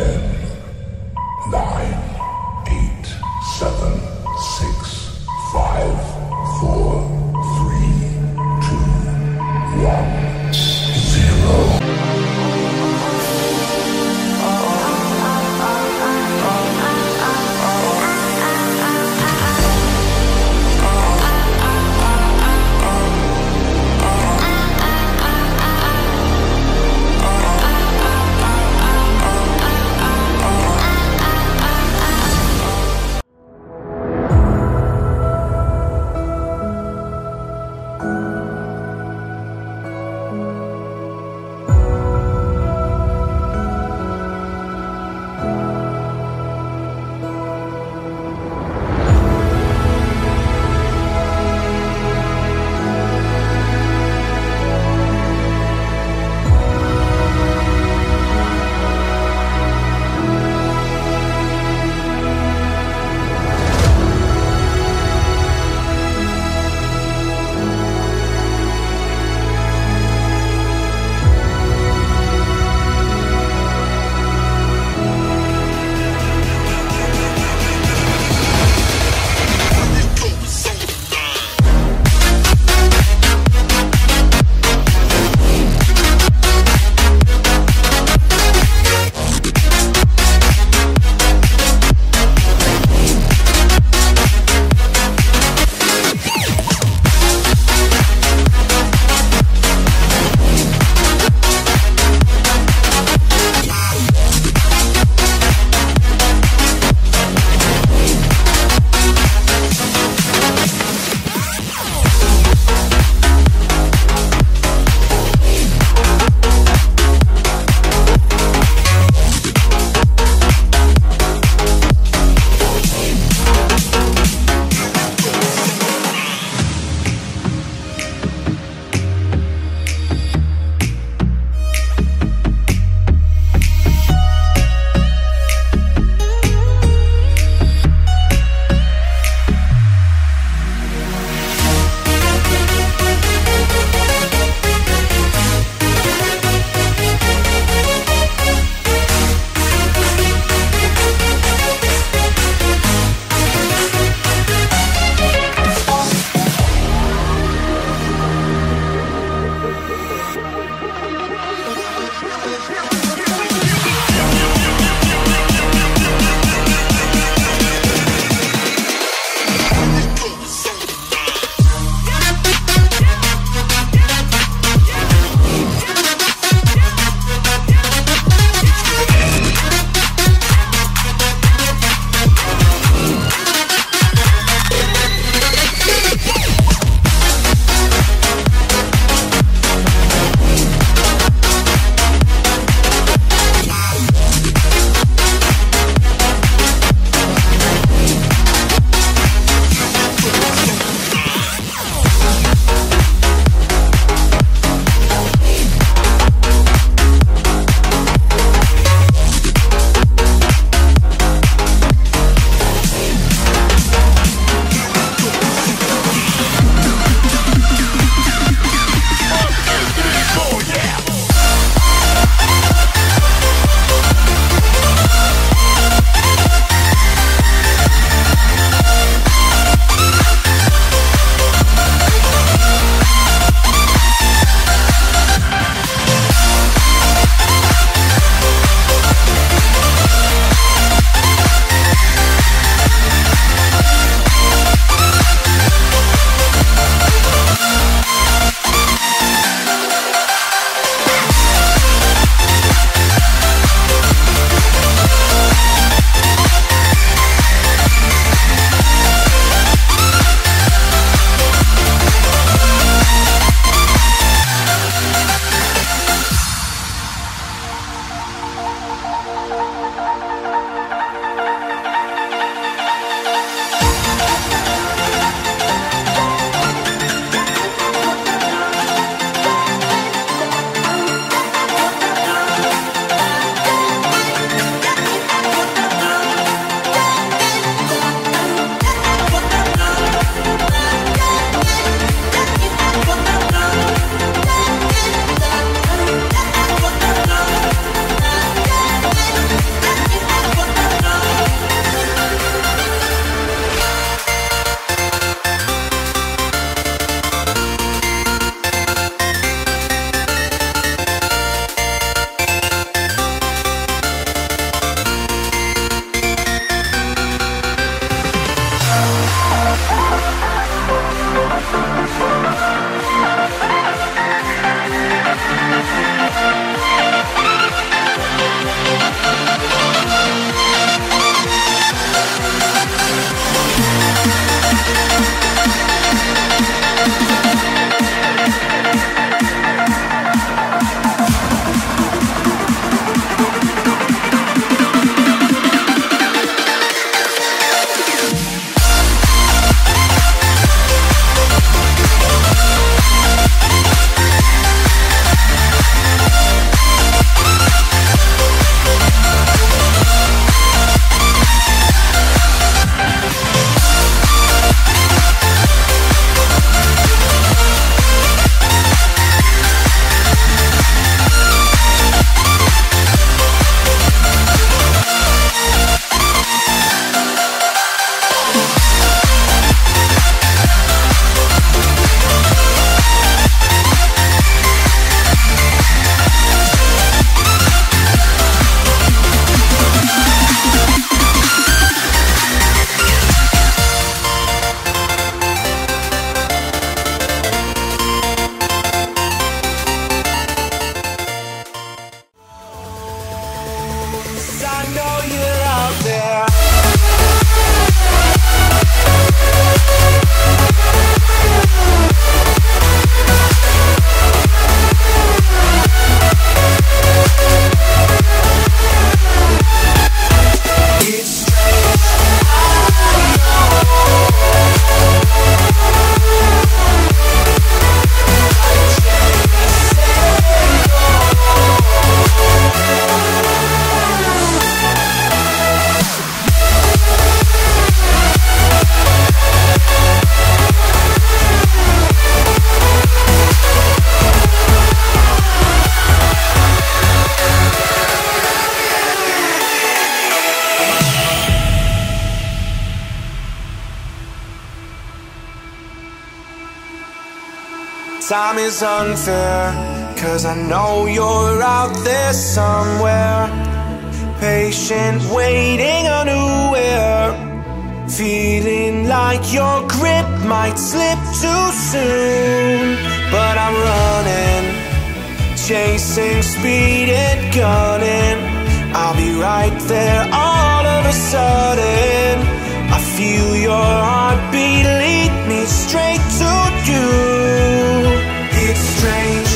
Ten, know you. Time is unfair, cause I know you're out there somewhere. Patient, waiting unaware. Feeling like your grip might slip too soon. But I'm running, chasing speed and gunning. I'll be right there all of a sudden. I feel your heartbeat lead me straight to you it's strange.